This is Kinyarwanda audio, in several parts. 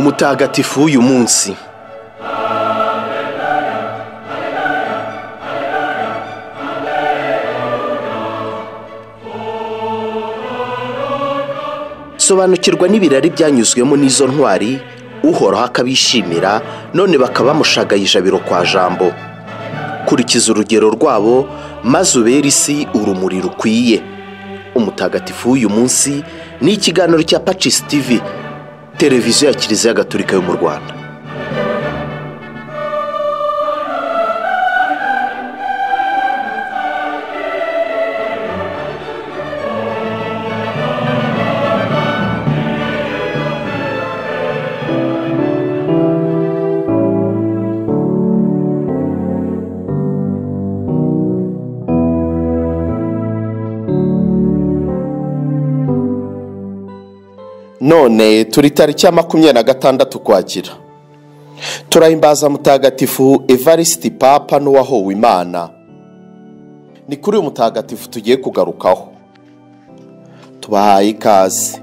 umutagatifu w'uyu munsi. Sobanukirwa n'ibirari byanyuzwemo n'izo ntwari uhoraho akabishimira none bakaba bamushagaye ijabiro kwa jambo. Kurikiza urugero rwabo maze ubere isi urumuri rukwiye. Umutagatifu w'uyu munsi ni ikiganiro cya pacisi tivi televiziyo ya kiliziya gatolika yo mu rwanda none turi tariki ya makumyabiri na gatandatu ukwakira turahimbaza mutagatifu evarisiti papa n'uwahowe imana ni kuri uyu mutagatifu tugiye kugarukaho. Tubahaye ikaze.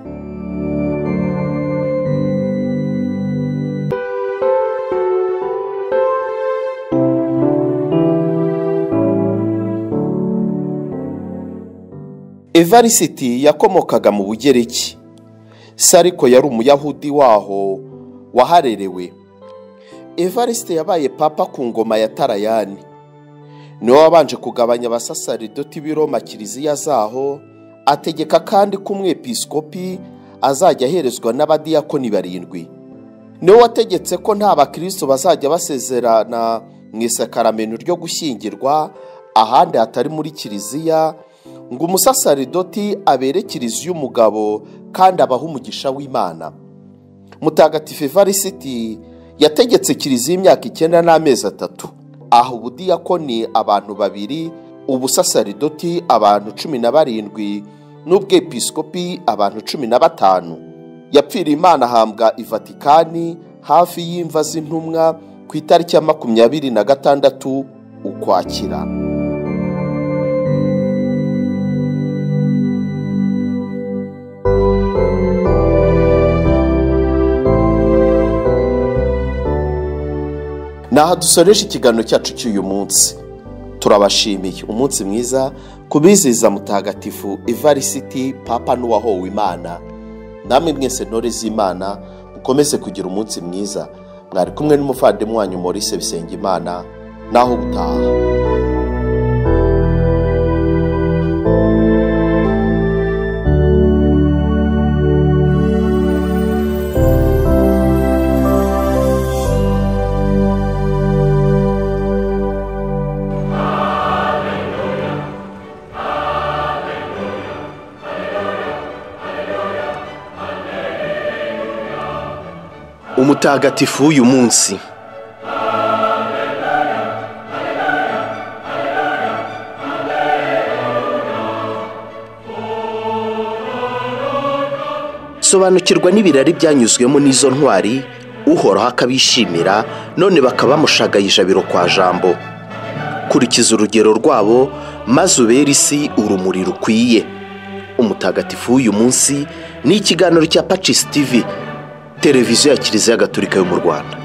Evarisiti yakomokaga mu bugereki. Se ariko yari umuyahudi waho waharerewe. Evariste yabaye papa ku ngoma ya tarayani. Niwe wabanje kugabanya abasasaridoti b'i Roma kiliziya zaho ategeka kandi ko umwepisikopi azajya aherezwa n'abadiyakoni barindwi. Niwe wategetse ko nta bakristo bazajya basezerana mu isakaramento ryo gushyingirwa ahandi hatari muri kiliziya ngo umusasaridoti abere kiliziya umugabo kandi abaha umugisha w'imana. Mutagatifu evarisiti yategetse kiliziya imyaka icyenda n'amezi atatu. Aha ubudiyakoni abantu babiri ubusasaridoti abantu cumi na barindwi n'ubwepisikopi abantu cumi na batanu. Yapfiriye imana ahambwa i hafi y'imva z'intumwa ku itariki ya makumyabiri na gatandatu ukwakira. Ni aha dusoreje ikiganiro cyacu cy'uyu munsi. Turabashimiye. Umunsi mwiza ku bizihiza mutagatifu evarisiti papa n'uwahowe imana namwe mwese ntore z'imana mukomeze kugira umunsi mwiza. Mwari kumwe n'umuvandimwe wanyu Maurice Bisengimana. Naho ubutaha. Umutagatifu w'uyu munsi. Sobanukirwa n'ibirari byanyuzwemo n'izo ntwari uhoraho akabishimira none bakaba bamushagaye ijabiro kwa jambo. Kurikiza urugero rwabo maze ubere isi urumuri rukwiye. Umutagatifu w'uyu munsi ni ikiganiro cya pacisi tivi televiziyo ya kiliziya gatolika yo mu rwanda.